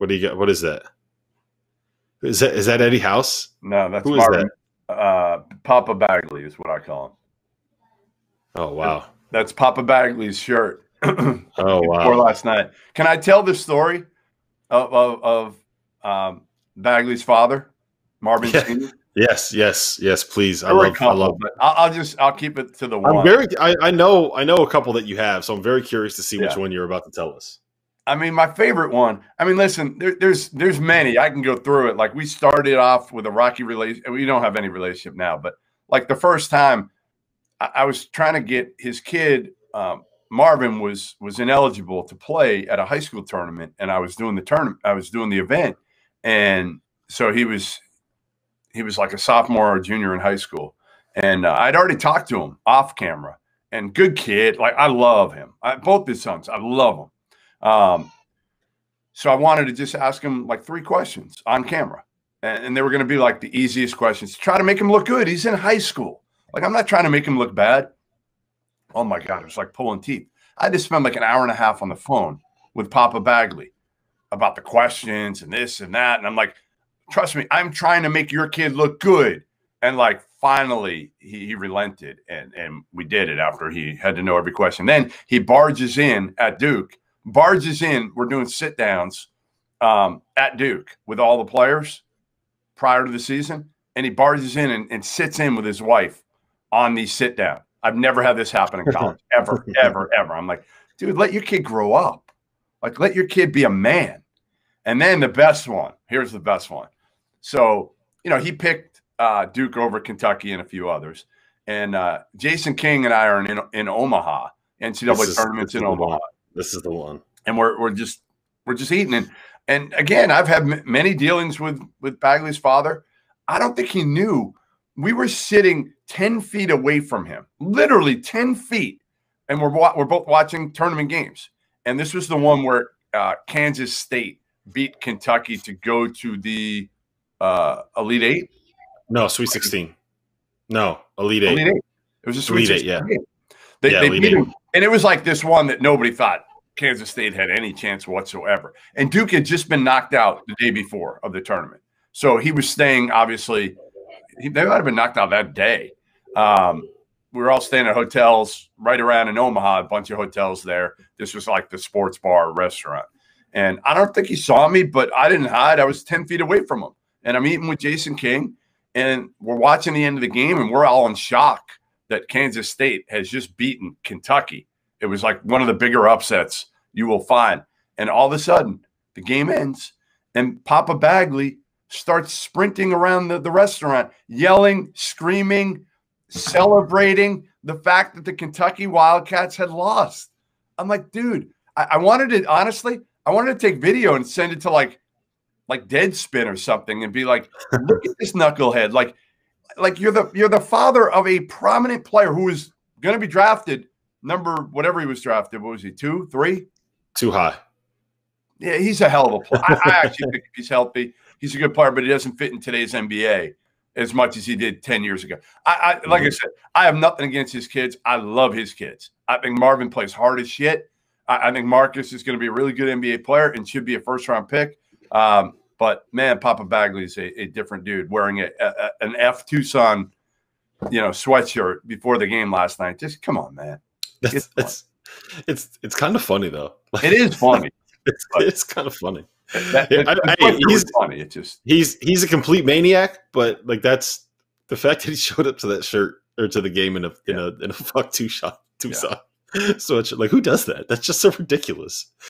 What do you got? What is that? Is that is that Eddie House? No, that's Who is Marvin. Uh, Papa Bagley is what I call him. Oh wow! That's Papa Bagley's shirt. Oh wow! last night. Can I tell the story of of, of um, Bagley's father, Marvin Yeah. Yes, yes, yes. Please, I There were a love. I couple, love. but I'll, I'll just I'll keep it to the one. I'm very. I, I know. I know a couple that you have, so I'm very curious to see which one you're about to tell us. I mean, my favorite one. I mean, listen, there, there's there's many. I can go through it. Like we started off with a rocky relationship. We don't have any relationship now, but like the first time, I, I was trying to get his kid. Um, Marvin was was ineligible to play at a high school tournament, and I was doing the tournament. I was doing the event, and so he was he was like a sophomore or junior in high school, and uh, I'd already talked to him off camera. And good kid, like I love him. I, both his sons, I love them. Um, so I wanted to just ask him like three questions on camera, and, and they were going to be like the easiest questions to try to make him look good. He's in high school. Like I'm not trying to make him look bad. Oh my god, it was like pulling teeth. I had to spend like an hour and a half on the phone with Papa Bagley about the questions and this and that, and I'm like, trust me, I'm trying to make your kid look good. And like finally he, he relented and and we did it after he had to know every question. Then he barges in at Duke barges in. We're doing sit downs um, at Duke with all the players prior to the season, and he barges in and, and sits in with his wife on the sit down. I've never had this happen in college ever, ever, ever. I'm like, dude, let your kid grow up. Like, let your kid be a man. And then the best one. Here's the best one. So, you know, he picked uh, Duke over Kentucky and a few others. And uh, Jason King and I are in, in Omaha, NCAA This is- tournaments in is the Omaha. This is the one. and we're we're just we're just eating and and again I've had m- many dealings with with Bagley's father. I don't think he knew we were sitting ten feet away from him, literally ten feet, and we're we're both watching tournament games. And this was the one where uh, Kansas State beat Kentucky to go to the uh, Elite Eight. No, Sweet Sixteen. No, Elite Eight. Elite Eight. It was a Sweet Elite Eight, yeah. They, Yeah, they beat him, and it was like this one that nobody thought Kansas State had any chance whatsoever. And Duke had just been knocked out the day before of the tournament, so he was staying. Obviously, he, they might have been knocked out that day. Um, we were all staying at hotels right around in Omaha, a bunch of hotels there. This was like the sports bar restaurant. And I don't think he saw me, but I didn't hide. I was 10 feet away from him. And I'm eating with Jason King. And we're watching the end of the game, and we're all in shock that Kansas State has just beaten Kentucky. It was like one of the bigger upsets you will find. And all of a sudden, the game ends, and Papa Bagley starts sprinting around the, the restaurant, yelling, screaming, celebrating the fact that the Kentucky Wildcats had lost. I'm like, dude, I, I wanted to honestly, I wanted to take video and send it to like like Deadspin or something and be like, look at this knucklehead. Like, like you're the you're the father of a prominent player who is going to be drafted number whatever he was drafted. What was he? Two, three? Too high. Yeah, he's a hell of a player. I, I actually think he's healthy, he's a good player, but he doesn't fit in today's NBA as much as he did 10 years ago. I, I like I said, I have nothing against his kids. I love his kids. I think Marvin plays hard as shit. I, I think Marcus is going to be a really good NBA player and should be a first round pick. Um, but man, Papa Bagley is a, a different dude wearing a, a, an F Tucson, you know, sweatshirt before the game last night. Just come on, man. It's It's it's it's, kind of funny though. It is funny. It's, it's kind of funny. That, Yeah, that- I- I- he's- funny. It just He's he's a complete maniac, but like that's the fact that he showed up to that shirt or to the game in a in a in a fuck two shot two Yeah. shot sweatshirt. Like who does that? That's just so ridiculous.